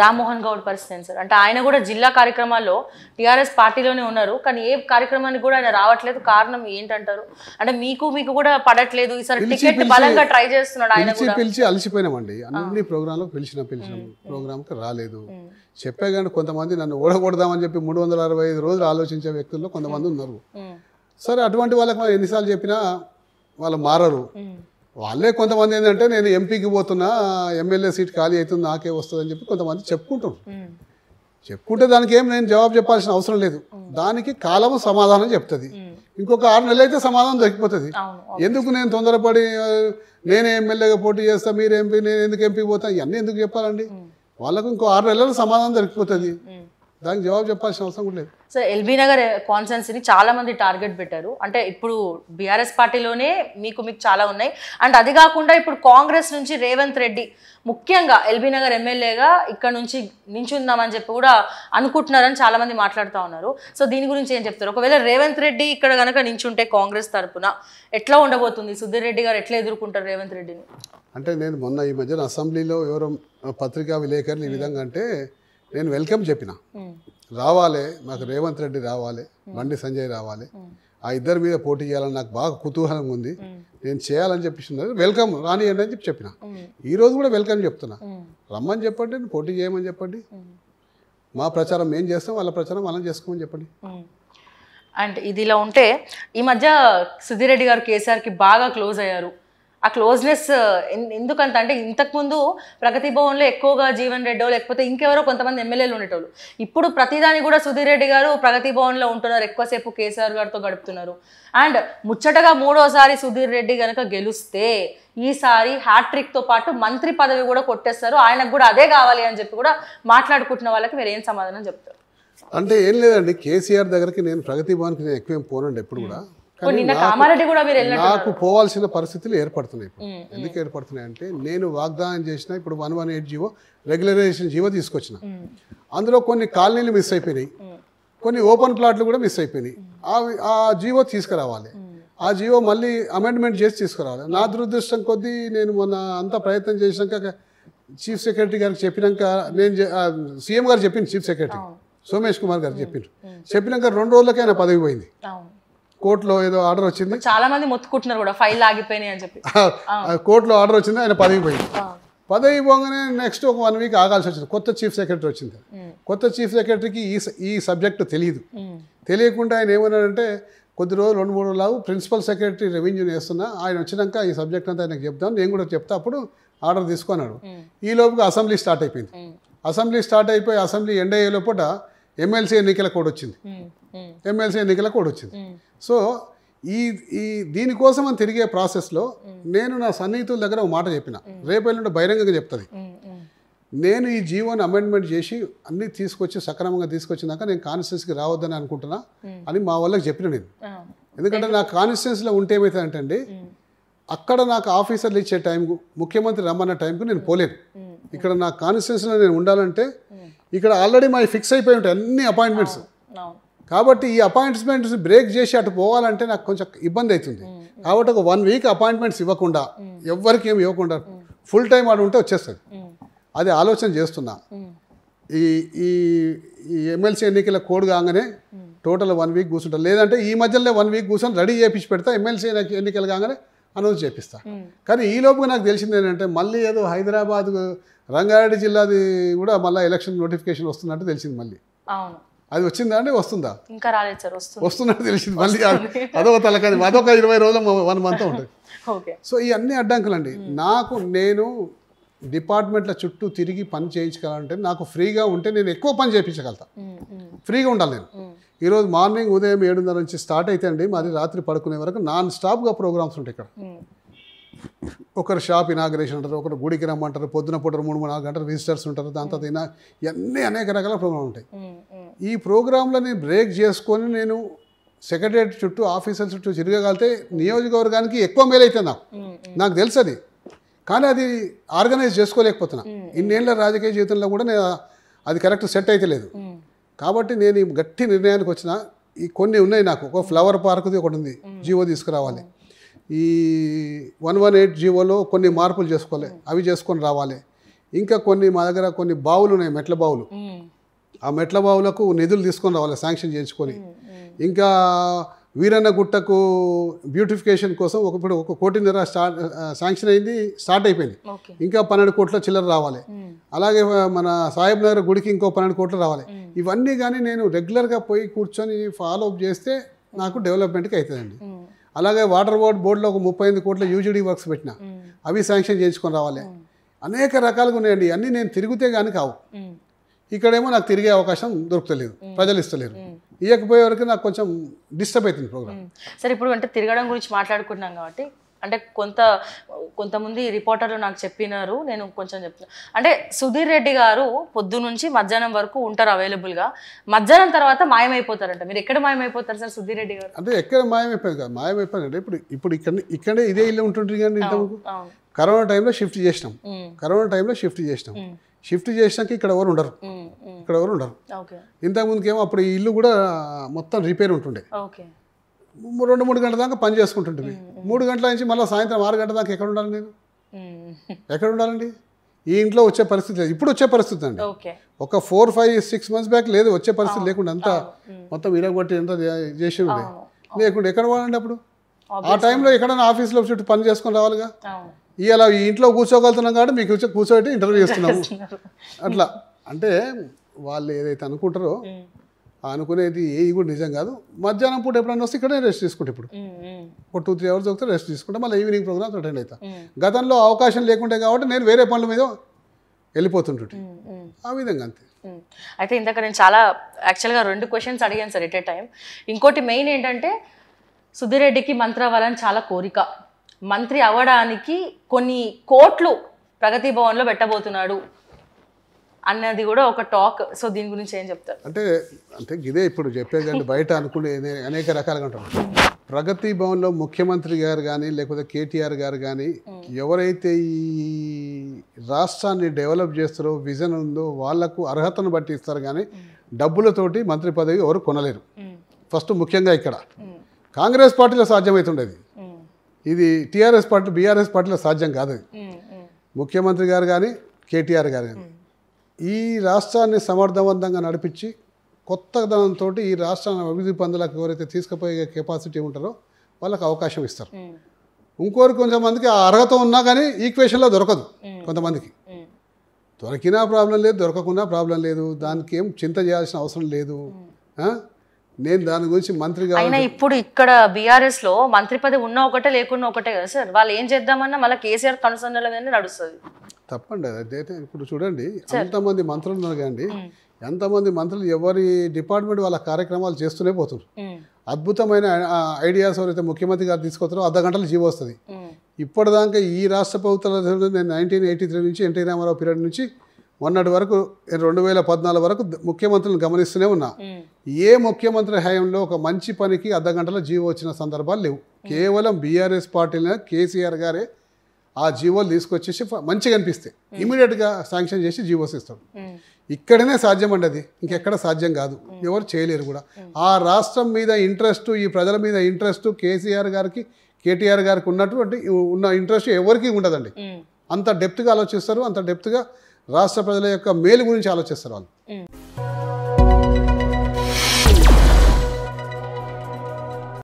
రామ్మోహన్ గౌడ్ పరిస్థితి సార్? అంటే ఆయన కూడా జిల్లా కార్యక్రమాల్లో టీఆర్ఎస్ పార్టీలోనే ఉన్నారు కానీ ఏ కార్యక్రమానికి కూడా ఆయన రావట్లేదు. కారణం ఏంటంటారు? అంటే మీకు మీకు కూడా పడట్లేదు. ఈసారి టికెట్ బలంగా ట్రై చేస్తున్నాడు ఆయన పిలిచి అలసిపోయినామండి. అన్ని ప్రోగ్రాంలకు పిలిచిన పిలిచిన ప్రోగ్రామ్కి రాలేదు. చెప్పే కానీ కొంతమంది నన్ను ఓడగొడదామని చెప్పి మూడు వందల అరవై ఐదు రోజులు ఆలోచించే వ్యక్తుల్లో కొంతమంది ఉన్నారు. సరే అటువంటి వాళ్ళకి మనం ఎన్నిసార్లు చెప్పినా వాళ్ళు మారరు. వాళ్ళే కొంతమంది ఏంటంటే నేను ఎంపీకి పోతున్నా ఎమ్మెల్యే సీట్ ఖాళీ అవుతుంది నాకే వస్తుందని చెప్పి కొంతమంది చెప్పుకుంటున్నారు చెప్పుకుంటే దానికి ఏం నేను జవాబు చెప్పాల్సిన అవసరం లేదు. దానికి కాలము సమాధానం చెప్తుంది. ఇంకొక ఆరు నెలలు అయితే సమాధానం దొరికిపోతుంది. ఎందుకు నేను తొందరపడి నేనే ఎమ్మెల్యేగా పోటీ చేస్తా మీరు ఎంపీ నేను ఎందుకు ఎంపీ పోతా ఇవన్నీ ఎందుకు చెప్పాలండి? వాళ్ళకు ఇంకో ఆరు నెలలు సమాధానం దొరికిపోతుంది. దానికి జవాబు చెప్పాల్సిన అవసరం కూడా లేదు. సో ఎల్బీ నగర్ కాన్సెన్సీని చాలా మంది టార్గెట్ పెట్టారు. అంటే ఇప్పుడు బీఆర్ఎస్ పార్టీలోనే మీకు మీకు చాలా ఉన్నాయి. అండ్ అది కాకుండా ఇప్పుడు కాంగ్రెస్ నుంచి రేవంత్ రెడ్డి ముఖ్యంగా ఎల్బీ నగర్ ఎమ్మెల్యేగా ఇక్కడ నుంచి నించుందామని చెప్పి కూడా అనుకుంటున్నారని చాలా మంది మాట్లాడుతూ ఉన్నారు. సో దీని గురించి ఏం చెప్తారు? ఒకవేళ రేవంత్ రెడ్డి ఇక్కడ కనుక నించుంటే కాంగ్రెస్ తరపున ఎట్లా ఉండబోతుంది? సుధీర్ రెడ్డి గారు ఎట్లా ఎదుర్కొంటారు రేవంత్ రెడ్డిని అంటే నేను మొన్న ఈ మధ్యన అసెంబ్లీలో ఎవరో పత్రికా విలేకరులు ఈ విధంగా అంటే నేను వెల్కమ్ చెప్పిన. రావాలి నాకు రేవంత్ రెడ్డి రావాలి బండి సంజయ్ రావాలి. ఆ ఇద్దరి మీద పోటీ చేయాలని నాకు బాగా కుతూహలంగా ఉంది. నేను చేయాలని చెప్పిస్తున్నారు. వెల్కమ్ రానియండి అని చెప్పి చెప్పిన. ఉమ్, ఈ రోజు కూడా వెల్కమ్ చెప్తున్నా. రమ్మని చెప్పండి నేను పోటీ చేయమని చెప్పండి. మా ప్రచారం మేము చేస్తాం వాళ్ళ ప్రచారం మనం చేసుకోమని చెప్పండి. అండ్ ఇది ఇలా ఉంటే ఈ మధ్య సుధీర్ రెడ్డి గారు కేసీఆర్కి బాగా క్లోజ్ అయ్యారు. ఆ క్లోజ్నెస్ ఎందుకంత అంటే ఇంతకుముందు ప్రగతి భవన్లో ఎక్కువగా జీవన్ రెడ్డో లేకపోతే ఇంకెవరో కొంతమంది ఎమ్మెల్యేలు ఉండేటోళ్ళు. ఇప్పుడు ప్రతిదాని కూడా సుధీర్ రెడ్డి గారు ప్రగతి భవన్లో ఉంటున్నారు ఎక్కువసేపు కేసీఆర్ గారితో గడుపుతున్నారు. అండ్ ముచ్చటగా మూడోసారి సుధీర్ రెడ్డి కనుక గెలుస్తే ఈసారి హ్యాట్రిక్తో పాటు మంత్రి పదవి కూడా కొట్టేస్తారు. ఆయనకు కూడా అదే కావాలి అని చెప్పి కూడా మాట్లాడుకుంటున్న వాళ్ళకి మీరు ఏం సమాధానం చెప్తారు? అంటే ఏం లేదండి కేసీఆర్ దగ్గరికి నేను ప్రగతి భవన్కి నేను ఎక్కువ ఏం పోనండి ఎప్పుడు కూడా. నాకు పోవాల్సిన పరిస్థితులు ఏర్పడుతున్నాయి ఇప్పుడు. ఎందుకు ఏర్పడుతున్నాయి అంటే నేను వాగ్దానం చేసిన ఇప్పుడు one one eight GO regularization GO తీసుకొచ్చిన. అందులో కొన్ని కాలనీలు మిస్ అయిపోయినాయి. కొన్ని ఓపెన్ ప్లాట్లు కూడా మిస్ అయిపోయినాయి. ఆ జీవో తీసుకురావాలి. ఆ జీవో మళ్ళీ అమెండ్మెంట్ చేసి తీసుకురావాలి. నా దురదృష్టం కొద్దీ నేను మొన్న అంతా ప్రయత్నం చేసినాక చీఫ్ సెక్రటరీ గారికి చెప్పినాక నేను సీఎం గారు చెప్పింది చీఫ్ సెక్రటరీ. సోమేష్ కుమార్ గారు చెప్పిండ్రు చెప్పినాక రెండు రోజులకే ఆయన పదవి పోయింది. కోర్టులో ఏదో ఆర్డర్ వచ్చింది. చాలా మంది మొత్తుకుంటున్నారు కూడా ఫైల్ ఆగిపోయినాయి అని చెప్పి. కోర్టులో ఆర్డర్ వచ్చింది ఆయన పదవి పోయింది పదవి పోగానే నెక్స్ట్ ఒక వన్ వీక్ ఆగాల్సి వచ్చింది. కొత్త చీఫ్ సెక్రటరీ వచ్చింది. కొత్త చీఫ్ సెక్రటరీకి ఈ ఈ సబ్జెక్ట్ తెలియదు తెలియకుండా ఆయన ఏమన్నాడంటే కొద్ది రోజులు రెండు మూడు లాగు ప్రిన్సిపల్ సెక్రటరీ రెవెన్యూ చేస్తున్నా ఆయన వచ్చినాక ఈ సబ్జెక్ట్ అంతా ఆయనకు చెప్తాను నేను కూడా చెప్తా అప్పుడు ఆర్డర్ తీసుకున్నాడు ఈ లోపుగా అసెంబ్లీ స్టార్ట్ అయిపోయింది. అసెంబ్లీ స్టార్ట్ అయిపోయి అసెంబ్లీ ఎండ్ అయ్యే లోపల ఎమ్మెల్సీ ఎన్నికల కోడ్ వచ్చింది. ఎమ్మెల్సీ ఎన్నికల కోడ్ వచ్చింది. సో ఈ ఈ దీనికోసం అని తిరిగే ప్రాసెస్లో నేను నా సన్నిహితుల దగ్గర ఒక మాట చెప్పిన. రేపు ఎల్లుండి బహిరంగంగా చెప్తుంది. నేను ఈ జీవోని అమెండ్మెంట్ చేసి అన్నీ తీసుకొచ్చి సక్రమంగా తీసుకొచ్చినాక నేను కాన్స్టిట్యూన్సీకి రావద్దని అనుకుంటున్నా. అని మా వాళ్ళకి చెప్పిన నేను. ఎందుకంటే నా కాన్స్టిట్యూన్సీలో ఉంటే ఏమవుతుందంటే అక్కడ నాకు ఆఫీసర్లు ఇచ్చే టైంకు ముఖ్యమంత్రి రమ్మన్న టైంకు నేను పోలేను. ఇక్కడ నా కాన్స్టిట్యూన్సీలో నేను ఉండాలంటే ఇక్కడ ఆల్రెడీ మా ఫిక్స్ అయిపోయి ఉంటాయి అన్ని అపాయింట్మెంట్స్. కాబట్టి ఈ అపాయింట్మెంట్స్ బ్రేక్ చేసి అటు పోవాలంటే నాకు కొంచెం ఇబ్బంది అవుతుంది. కాబట్టి ఒక వన్ వీక్ అపాయింట్మెంట్స్ ఇవ్వకుండా ఎవ్వరికి ఏమి ఇవ్వకుండా ఫుల్ టైం ఆడు ఉంటే వచ్చేస్తుంది అది ఆలోచన చేస్తున్నా. ఈ ఈ ఈ ఎమ్మెల్సీ ఎన్నికల కోడ్ కాగానే టోటల్ వన్ వీక్ కూర్చుంటా. లేదంటే ఈ మధ్యలో వన్ వీక్ కూర్చొని రెడీ చేపించి పెడతా ఎమ్మెల్సీ ఎన్నికలు కాగానే అనౌన్స్ చేపిస్తా. కానీ ఈ లోపుగా నాకు తెలిసింది ఏంటంటే మళ్ళీ ఏదో హైదరాబాద్ రంగారెడ్డి జిల్లాది కూడా మళ్ళీ ఎలక్షన్ నోటిఫికేషన్ వస్తున్నట్టు తెలిసింది మళ్ళీ. అవును. అది వచ్చిందా అండి? వస్తుందా? ఇంకా రాలేదు సార్ వస్తుంది. వస్తున్నట్టు తెలిసింది. మళ్ళీ అదొక తలకాది అదొక ఇరవై రోజులు వన్ మంత్ ఉంటుంది. ఓకే. సో ఈ అన్ని అడ్డంకులండి. నాకు నేను డిపార్ట్మెంట్ల చుట్టూ తిరిగి పని చేయించగలంటే నాకు ఫ్రీగా ఉంటే నేను ఎక్కువ పని చేయించగలుగుతా. ఫ్రీగా ఉండాలి నేను. ఈరోజు మార్నింగ్ ఉదయం ఏడున్నర నుంచి స్టార్ట్ అయితే అండి మాది రాత్రి పడుకునే వరకు నాన్ స్టాప్గా ప్రోగ్రామ్స్ ఉంటాయి ఇక్కడ. ఒకరు షాప్ ఇనాగ్రేషన్ అంటారు ఒకరు గుడికి రమ్మంటారు పొద్దున పూట మూడు మూడు నాలుగు గంటలు విజిటర్స్ ఉంటారు దాని తర్వాత ఇవన్నీ అనేక రకాల ప్రోగ్రామ్ ఉంటాయి. ఈ ప్రోగ్రాంలని బ్రేక్ చేసుకొని నేను సెక్రటరియట్ చుట్టూ ఆఫీసర్ చుట్టూ తిరగగలితే నియోజకవర్గానికి ఎక్కువ మేలైతే నాకు. నాకు తెలుసు అది. కానీ అది ఆర్గనైజ్ చేసుకోలేకపోతున్నా. ఇన్నేళ్ళ రాజకీయ జీవితంలో కూడా నేను అది కరెక్ట్ సెట్ అయితే లేదు. కాబట్టి నేను ఈ గట్టి నిర్ణయానికి వచ్చిన ఈ కొన్ని ఉన్నాయి నాకు. ఒక ఫ్లవర్ పార్క్ది ఒకటి ఉంది జీవో తీసుకురావాలి. ఈ వన్ వన్ ఎయిట్ జీవోలో కొన్ని మార్పులు చేసుకోవాలి అవి చేసుకొని రావాలి. ఇంకా కొన్ని మా దగ్గర కొన్ని బావులు ఉన్నాయి మెట్ల బావులు. ఆ మెట్ల బావులకు నిధులు తీసుకొని రావాలి శాంక్షన్ చేయించుకొని. ఇంకా వీరన్న గుట్టకు బ్యూటిఫికేషన్ కోసం ఒక ఇప్పుడు ఒక కోటిన్నర స్టార్ట్ శాంక్షన్ అయింది స్టార్ట్ అయిపోయింది. ఇంకా పన్నెండు కోట్ల చిల్లర రావాలి. అలాగే మన సాహెబ్ నగర్ గుడికి ఇంకో పన్నెండు కోట్లు రావాలి. ఇవన్నీ కానీ నేను రెగ్యులర్గా పోయి కూర్చొని ఫాలో అప్ చేస్తే నాకు డెవలప్మెంట్కి అవుతుందండి అలాగే వాటర్ బోర్డ్ బోర్డులో ఒక ముప్పై ఎనిమిది కోట్ల యూజీడీ వర్క్స్ పెట్టిన. అవి శాంక్షన్ చేయించుకొని రావాలి. అనేక రకాలుగా ఉన్నాయండి. అన్నీ నేను తిరిగితే కానీ కావు. ఇక్కడేమో నాకు తిరిగే అవకాశం దొరుకుతలేదు ప్రజలు ఇస్తలేరు. ఇవ్వకపోయే వరకు నాకు కొంచెం డిస్టర్బ్ అవుతుంది ప్రోగ్రామ్. సరే ఇప్పుడు అంటే తిరగడం గురించి మాట్లాడుకుంటున్నాం కాబట్టి అంటే కొంత కొంతమంది రిపోర్టర్లు నాకు చెప్పినారు నేను కొంచెం చెప్తున్నా. అంటే సుధీర్ రెడ్డి గారు పొద్దు నుంచి మధ్యాహ్నం వరకు ఉంటారు అవైలబుల్గా మధ్యాహ్నం తర్వాత మాయమైపోతారంట. మీరు ఎక్కడ మాయమైపోతారు సార్ సుధీర్ రెడ్డి గారు? అంటే ఎక్కడ మాయమైపోయింది కదా మాయమైపోయింది అంటే ఇప్పుడు ఇప్పుడు ఇక్కడ ఇక్కడే ఇదే ఇల్లు ఉంటుంటుంది కానీ ఇంతకు అవును కరోనా టైంలో షిఫ్ట్ చేసినాం. కరోనా టైంలో షిఫ్ట్ చేసినాం. షిఫ్ట్ చేసినాక ఇక్కడ ఎవరు ఉండరు. ఇక్కడ ఎవరు ఉండరు. ఓకే. ఇంతకుముందుకేమో అప్పుడు ఈ ఇల్లు కూడా మొత్తం రిపేర్ ఉంటుండే. రెండు మూడు గంటల దాకా పని చేసుకుంటుంటుంది. మూడు గంటల నుంచి మళ్ళీ సాయంత్రం ఆరు గంటల దాకా ఎక్కడ ఉండాలి నేను? ఎక్కడ ఉండాలండి? ఈ ఇంట్లో వచ్చే పరిస్థితి లేదు. ఇప్పుడు వచ్చే పరిస్థితి అండి. ఒక four five six months back లేదు. వచ్చే పరిస్థితి లేకుండా అంతా. మొత్తం ఇరగొట్టి అంతా చే- చేసి ఉండే. లేకుండా ఎక్కడ పోవాలండి అప్పుడు? ఆ టైంలో ఎక్కడైనా ఆఫీస్లో చుట్టూ పని చేసుకొని రావాలిగా? ఇవాళ ఈ ఇంట్లో కూర్చోగలుగుతున్నాం కాబట్టి మీకు వచ్చి కూర్చోబెట్టి ఇంటర్వ్యూ చేస్తున్నాము. అట్లా. అంటే వాళ్ళు ఏదైతే అనుకుంటారో అనుకునేది ఏవి కూడా నిజం కాదు. మధ్యాహ్నం పూట ఎప్పుడైనా వస్తే ఇక్కడే రెస్ట్ తీసుకుంటే ఇప్పుడు. ఒక టూ త్రీ అవర్స్ వస్తే రెస్ట్ తీసుకుంటే మళ్ళీ ఈవినింగ్ ప్రోగ్రామ్స్ అటెండ్ అవుతా. గతంలో అవకాశం లేకుంటే కాబట్టి నేను వేరే పనుల మీద ఉమ్. ఆ విధంగా అంతే. అయితే ఇందాక నేను చాలా యాక్చువల్గా రెండు క్వశ్చన్స్ అడిగాను సార్ ఎట్ ఏ టైం ఇంకోటి మెయిన్ ఏంటంటే సుధిరెడ్డికి మంత్రి అవ్వాలని చాలా కోరిక. మంత్రి అవ్వడానికి కొన్ని కోట్లు ప్రగతి భవన్లో పెట్టబోతున్నాడు అన్నది కూడా ఒక టాక్. సో దీని గురించి ఏం చెప్తారు? అంటే అంటే ఇదే ఇప్పుడు చెప్పేది అంటే బయట అనుకునే అనే- అనేక రకాలుగా ఉంటారు ప్రగతి భవన్లో ముఖ్యమంత్రి గారు కానీ లేకపోతే కేటీఆర్ గారు కానీ ఎవరైతే ఈ రాష్ట్రాన్ని డెవలప్ చేస్తారో విజన్ ఉందో వాళ్ళకు అర్హతను బట్టి ఇస్తారు కానీ డబ్బులతోటి మంత్రి పదవి ఎవరు కొనలేరు. ఫస్ట్ ముఖ్యంగా ఇక్కడ. కాంగ్రెస్ పార్టీలో సాధ్యమవుతుండేది ఇది టీఆర్ఎస్ పార్టీ బీఆర్ఎస్ పార్టీలో సాధ్యం కాదు ముఖ్యమంత్రి గారు కానీ కేటీఆర్ గారు కానీ ఈ రాష్ట్రాన్ని సమర్థవంతంగా నడిపించి కొత్తదనంతో ఈ రాష్ట్రాన్ని అభివృద్ధి పొందలకు ఎవరైతే తీసుకుపోయే కెపాసిటీ ఉంటారో వాళ్ళకి అవకాశం ఇస్తారు. ఇంకోరు కొంతమందికి ఆ అర్హత ఉన్నా కానీ ఈక్వేషన్లో దొరకదు కొంతమందికి. దొరికినా ప్రాబ్లం లేదు దొరకకున్నా ప్రాబ్లం లేదు దానికి ఏం చింత చేయాల్సిన అవసరం లేదు? నేను దాని గురించి మంత్రిగా అయినా ఇప్పుడు ఇక్కడ బీఆర్ఎస్లో మంత్రి పదవి ఉన్న ఒకటే లేకున్నా ఒకటే కదా సార్? వాళ్ళు ఏం చేద్దామన్నా మళ్ళీ కేసీఆర్ కనుసన్నల మీద నడుస్తుంది. తప్పండి. అదైతే ఇప్పుడు చూడండి ఎంతమంది మంత్రులు ఉన్నారు కానీ ఎంతమంది మంత్రులు ఎవరి డిపార్ట్మెంట్ వాళ్ళ కార్యక్రమాలు చేస్తూనే పోతున్నారు. అద్భుతమైన ఐడియాస్ ఎవరైతే ముఖ్యమంత్రి గారు తీసుకొస్తారో అర్ధ గంటలు జీవో వస్తుంది. ఇప్పటిదాకా ఈ రాష్ట్ర ప్రభుత్వాల నేను నైన్టీన్ ఎయిటీ త్రీ నుంచి ఎన్టీ రామారావు పీరియడ్ నుంచి మొన్నటి వరకు రెండు వేల పద్నాలుగు వరకు ముఖ్యమంత్రులను గమనిస్తూనే ఉన్నా. ఏ ముఖ్యమంత్రి హయాంలో ఒక మంచి పనికి అర్ధ గంటల జీవో వచ్చిన సందర్భాలు లేవు. కేవలం బీఆర్ఎస్ పార్టీలో కేసీఆర్ గారే ఆ జీవోలు తీసుకొచ్చేసి మంచిగా అనిపిస్తే ఇమీడియట్గా శాంక్షన్ చేసి జీవోస్ ఇస్తాడు. ఇక్కడనే సాధ్యం అండి అది. ఇంకెక్కడ సాధ్యం కాదు. ఎవరు చేయలేరు కూడా. ఆ రాష్ట్రం మీద ఇంట్రెస్ట్ ఈ ప్రజల మీద ఇంట్రెస్ట్ కేసీఆర్ గారికి కేటీఆర్ గారికి ఉన్నటువంటి ఉన్న ఇంట్రెస్ట్ ఎవరికి ఉండదండి. అంత డెప్త్గా ఆలోచిస్తారు అంత డెప్త్గా రాష్ట్ర ప్రజల యొక్క మేలు గురించి ఆలోచిస్తారు వాళ్ళు.